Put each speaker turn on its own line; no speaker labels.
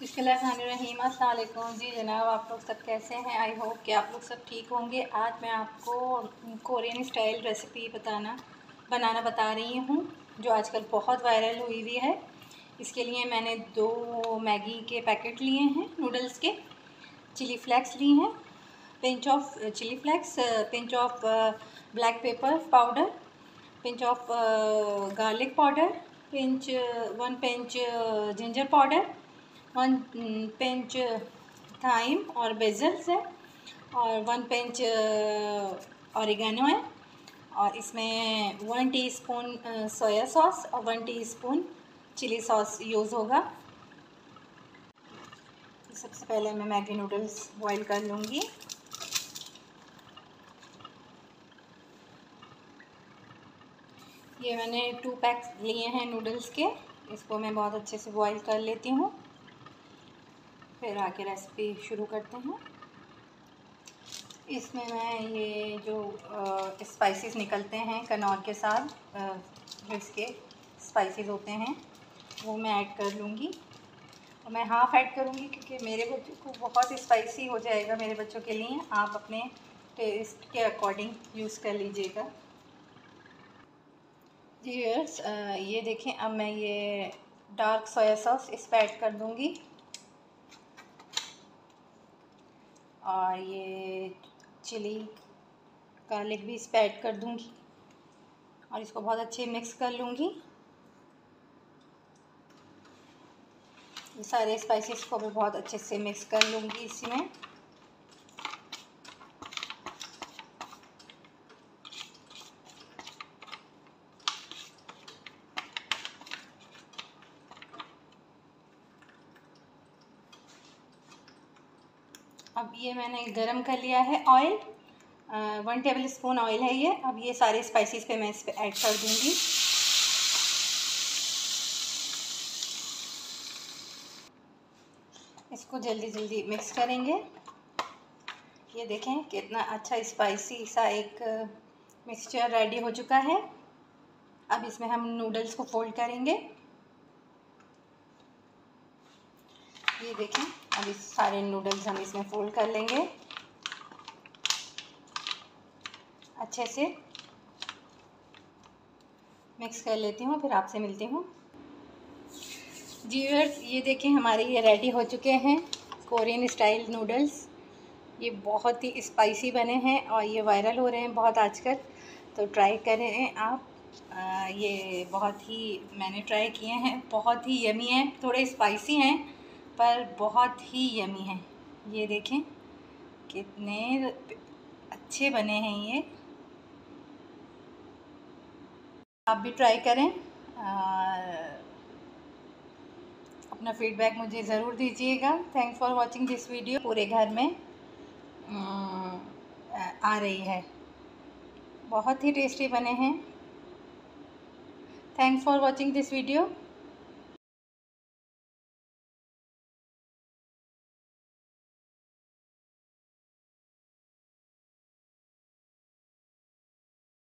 रहीम अस्सलाम जी जनाब, आप लोग सब कैसे हैं? आई होप कि आप लोग सब ठीक होंगे। आज मैं आपको कोरियन स्टाइल रेसिपी बताना, बनाना बता रही हूँ, जो आजकल बहुत वायरल हुई हुई है। इसके लिए मैंने दो मैगी के पैकेट लिए हैं नूडल्स के। चिली फ्लेक्स लिए हैं। Pinch of, chilli flakes, pinch of black pepper powder, pinch of garlic powder, pinch, one pinch ginger powder one pinch thyme और बेजल्स है और वन पिंच ऑरिगेनो है और इसमें वन टीस्पून सोया सॉस और one teaspoon chilli sauce use होगा। सबसे पहले मैं मैगी नूडल्स बॉईल कर लूँगी। ये मैंने टू पैक्स लिए हैं नूडल्स के, इसको मैं बहुत अच्छे से बॉईल कर लेती हूँ। फिर आके रेसिपी शुरू करते हैं। इसमें मैं ये जो स्पाइसेस निकलते हैं कनौर के साथ जो इसके स्पाइसेस होते हैं, वो मैं ऐड कर लूँगी। और मैं हाफ़ ऐड करूँगी क्योंकि मेरे बच्चों को बहुत स्पाइसी हो जाएगा मेरे बच्चों के लिए। आप अपने टेस्ट के अकॉर्डिंग यूज़ कर लीजिएगा। जी ये देखें, अब मैं ये डार्क सोया सॉस इस पर ऐड कर दूँगी। और ये चिली गार्लिक भी इस पर ऐड कर दूँगी। और इसको बहुत अच्छे मिक्स कर लूँगी। सारे स्पाइसेस को भी बहुत अच्छे से मिक्स कर लूँगी इसमें। अब ये मैंने गरम कर लिया है oil one tablespoon oil है ये। अब ये सारे स्पाइसेस पे मैं इस पर ऐड कर दूँगी। इसको जल्दी जल्दी मिक्स करेंगे। ये देखें कितना अच्छा स्पाइसी सा एक मिक्सचर रेडी हो चुका है। अब इसमें हम नूडल्स को फोल्ड करेंगे। ये देखें अब इस सारे नूडल्स हम इसमें फोल्ड कर लेंगे। अच्छे से मिक्स कर लेती हूँ फिर आपसे मिलती हूँ। जी ये देखें हमारे ये रेडी हो चुके हैं कोरियन स्टाइल नूडल्स ये बहुत ही स्पाइसी बने हैं और ये वायरल हो रहे हैं बहुत आजकल। तो ट्राई करें आप। आ, ये बहुत ही मैंने ट्राई किए हैं बहुत ही यमी हैं थोड़े स्पाइसी हैं। पर बहुत ही यमी है। ये देखें कितने अच्छे बने हैं ये। आप भी ट्राई करें। आ, अपना फीडबैक मुझे ज़रूर दीजिएगा। Thanks for watching this video पूरे घर में आ रही है। बहुत ही टेस्टी बने हैं। Thanks for watching this video